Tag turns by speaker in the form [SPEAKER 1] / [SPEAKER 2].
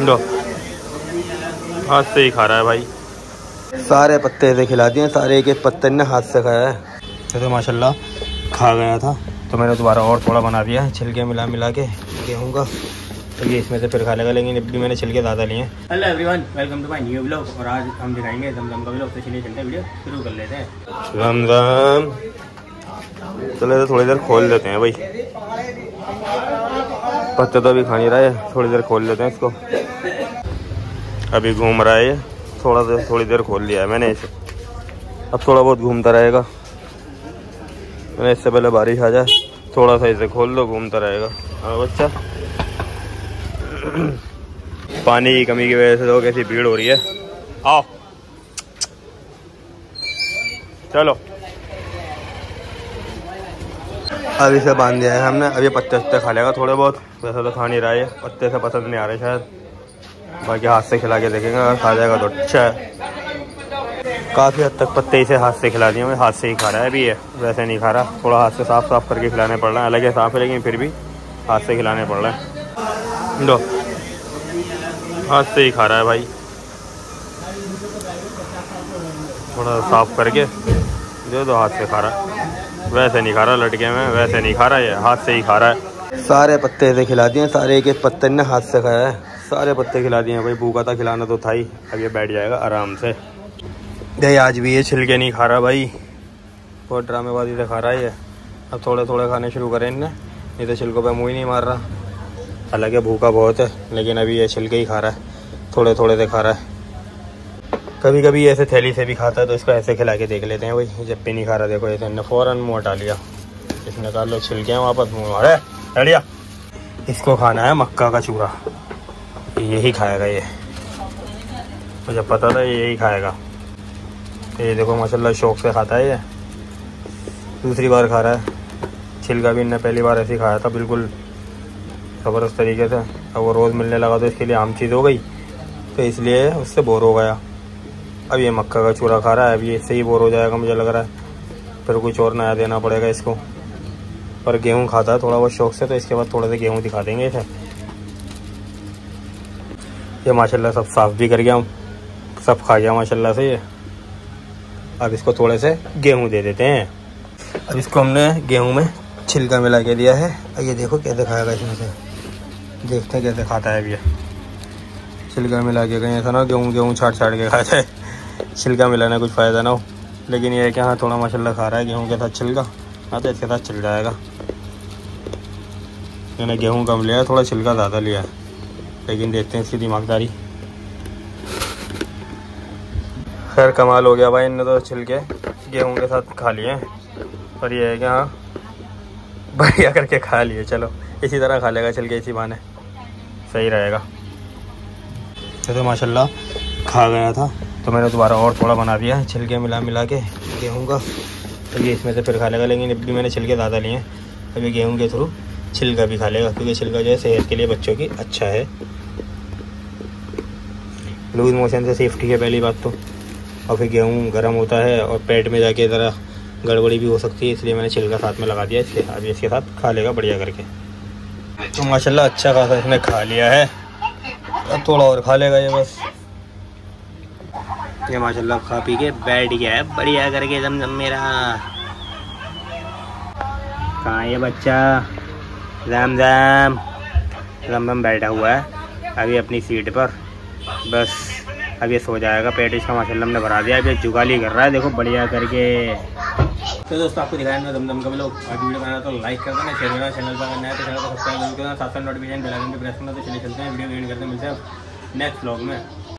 [SPEAKER 1] लो। हाथ से ही खा रहा है भाई। सारे पत्ते से खिला दिए सारे एक एक पत्ते ने हाथ से खाया है। तो माशाल्लाह खा गया था। तो मैंने दोबारा और थोड़ा बना दिया है छिलके मिला मिला के गेहूँ का तो ये इसमें से फिर खा लेगा लेकिन अभी मैंने छिलके ज़्यादा लिए हैं।
[SPEAKER 2] Hello everyone welcome to my new blog और आज हम दिखाएँगे दमदम का ब्लॉग तो चलिए चलते वीडियो शुरू कर लेते हैं।
[SPEAKER 1] राम चलो तो थोड़ी देर खोल देते हैं भाई। पत्ते तो अभी खा नहीं रहा है थोड़ी देर खोल लेते हैं इसको। अभी घूम रहा है ये, थोड़ा देर, थोड़ी देर खोल लिया है मैंने इसे। अब थोड़ा बहुत घूमता रहेगा। मैंने इससे पहले बारिश आ जाए, थोड़ा सा इसे खोल लो, घूमता रहेगा। हाँ बच्चा। पानी की कमी की वजह से तो कैसी भीड़ हो रही है। आओ। चलो। अब इसे बाँध दिया है हमने। अभी पत्ते वत्ते खा लेगा थोड़े बहुत। वैसे तो खा नहीं रहा है पत्ते से पसंद नहीं आ रहे शायद। बाकी हाथ से खिला के देखेंगे अगर खा जाएगा तो अच्छा है। काफ़ी हद तक पत्ते इसे हाथ से खिला दिए मैं हाथ से ही खा रहा है अभी ये। वैसे नहीं खा रहा। थोड़ा हाथ से साफ़ साफ़ करके खिलाने पड़ रहा है। अलग साफ़ है लेकिन फिर भी हाथ से खिलाने पड़ रहा है। दो हाथ से ही खा रहा है भाई। थोड़ा साफ़ करके दे दो, हाथ से खा रहा है। वैसे नहीं खा रहा लटके में, वैसे नहीं खा रहा ये, हाथ से ही खा रहा है। सारे पत्ते से खिला दिए, सारे एक एक पत्ते ने हाथ से खाया है। सारे पत्ते खिला दिए, भाई भूखा था, खिलाना तो था ही। अब ये बैठ जाएगा आराम से। दे आज भी ये छिलके नहीं खा रहा भाई। बहुत ड्रामेबाजी से खा रहा है अब थोड़े थोड़े खाने शुरू करें इनने। नहीं तो छिलकों पर मुँह ही नहीं मार रहा। हालाँकि भूखा बहुत है, लेकिन अभी ये छिलके ही खा रहा है। थोड़े थोड़े से खा रहा है। कभी कभी ऐसे थैली से भी खाता है तो इसको ऐसे खिला के देख लेते हैं। भाई जब भी नहीं खा रहा, देखो ऐसे ने फ़ौरन मुँह हटा लिया। इसने कहा, लो, छिलके हैं, वापस मुँह अरे हटिया! इसको खाना है मक्का का चूरा। यही खाएगा ये। मुझे पता था यही खाएगा। ये देखो, माशाल्लाह, शौक से खाता है ये। दूसरी बार खा रहा है। छिलका भी इनने पहली बार ऐसे खाया था, बिल्कुल ज़बरदस्त तरीके से। अब वो रोज़ मिलने लगा तो इसके लिए आम चीज़ हो गई। तो इसलिए उससे बोर हो गया। अब ये मक्का का चूरा खा रहा है, अब ये इससे ही बोर हो जाएगा मुझे लग रहा है। फिर कुछ और नया देना पड़ेगा इसको। पर गेहूँ खाता है, थोड़ा बहुत शौक से तो इसके बाद थोड़ा सा गेहूँ दिखा देंगे इसे। ये माशाल्लाह सब साफ़ भी कर गया हूँ सब खा गया माशाल्लाह से ये। अब इसको थोड़े से गेहूँ दे देते हैं। अब इसको हमने गेहूँ में छिलका मिला के दिया है। अब ये देखो कैसे खाएगा इसमें से। देखते हैं कैसे खाता है अब ये। छिलका मिला के कहीं ऐसा ना गेहूँ गेहूँ छाट छाट के खाता है। छिलका मिलाना कुछ फ़ायदा ना हो। लेकिन ये है कि हाँ थोड़ा माशाल्लाह खा रहा है गेहूँ के साथ छिलका। हाँ तो इसके साथ चल जाएगा मैंने गेहूँ कम लिया, थोड़ा छिलका ज़्यादा लिया लेकिन देखते हैं इसकी दिमागदारी। खैर, कमाल हो गया भाई इनने तो छिलके। गेहूँ के साथ खा लिए पर ये है कि हाँ बढ़िया करके खा लिए। चलो, इसी तरह खा लेगा छिलके, इसी बहाने। सही रहेगा। तो माशाल्लाह खा गया था। तो मैंने दोबारा और थोड़ा बना दिया है, छिलके मिला मिला के गेहूँ का तो ये इसमें से फिर खा लेगा लेकिन अभी मैंने छिलके ज़्यादा लिए हैं। अभी गेहूँ के थ्रू छिलका भी खा लेगा, क्योंकि छिलका जो है सेहत के लिए बच्चों की अच्छा है। लूज मोशन से सेफ्टी है पहली बात तो। और फिर गेहूँ गर्म होता है और पेट में जाके ज़रा गड़बड़ी भी हो सकती है, इसलिए मैंने छिलका साथ में लगा दिया इसके, अभी इसके साथ खा लेगा बढ़िया करके। तो माशाल्लाह अच्छा खासा इसने खा लिया है। अब थोड़ा और खा लेगा ये बस। ये माशाल्लाह खा पी के बैठ गया है। बढ़िया करके दम मेरा। कहाँ ये बच्चा? राम रम रम बैठा हुआ है। अभी अपनी सीट पर। बस, अब ये सो जाएगा। पेट इसका माशाल्लाह हमने भरा दिया। अभी जुगाली कर रहा है। देखो, बढ़िया करके। तो दोस्तों, आपको दिखाया ना दमदम का लोग आज वीडियो बनाना तो लाइक कर देना शेयर करना चैनल पर नया तो चैनल को सब्सक्राइब करना। साथ साथ नोटिफिकेशन बेल आइकन पे प्रेस करना। तो चलिए चलते हैं। वीडियो एंड करते मिलते हैं नेक्स्ट ब्लॉग में।